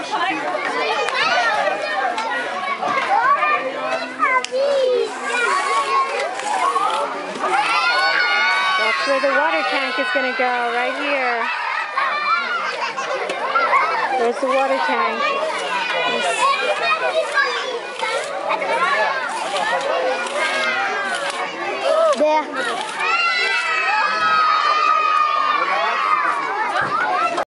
That's where the water tank is going to go, right here. There's the water tank. There.